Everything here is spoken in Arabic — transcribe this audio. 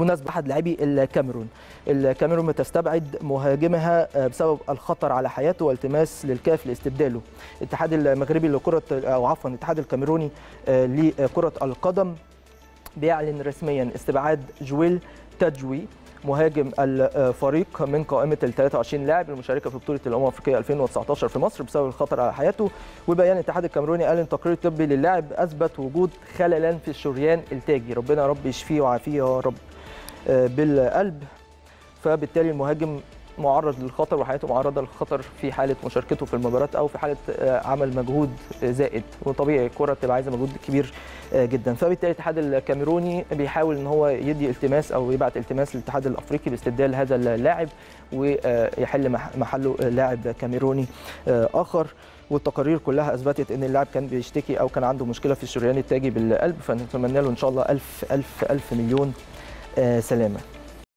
بمناسبة أحد لاعبي الكاميرون. الكاميرون بتستبعد مهاجمها بسبب الخطر على حياته والتماس للكاف لاستبداله. الاتحاد المغربي لكره أو عفوا الاتحاد الكاميروني لكرة القدم بيعلن رسميا استبعاد جويل تجوي مهاجم الفريق من قائمة ال 23 لاعب المشاركة في بطولة الأمم الأفريقية 2019 في مصر بسبب الخطر على حياته. وبيان الاتحاد الكاميروني قال ان تقرير طبي للاعب أثبت وجود خللا في الشريان التاجي. ربنا يا رب يشفيه ويعافيه يا رب. بالقلب. فبالتالي المهاجم معرض للخطر وحياته معرضة للخطر في حالة مشاركته في المباراة أو في حالة عمل مجهود زائد. وطبيعي الكرة بتبقى عايزة مجهود كبير جدا. فبالتالي الاتحاد الكاميروني بيحاول إن هو يدي التماس أو يبعت التماس للاتحاد الأفريقي باستبدال هذا اللاعب ويحل محله لاعب كاميروني آخر. والتقارير كلها أثبتت إن اللاعب كان بيشتكي أو كان عنده مشكلة في الشريان التاجي بالقلب. فنتمنى له إن شاء الله ألف ألف ألف مليون. سلامة.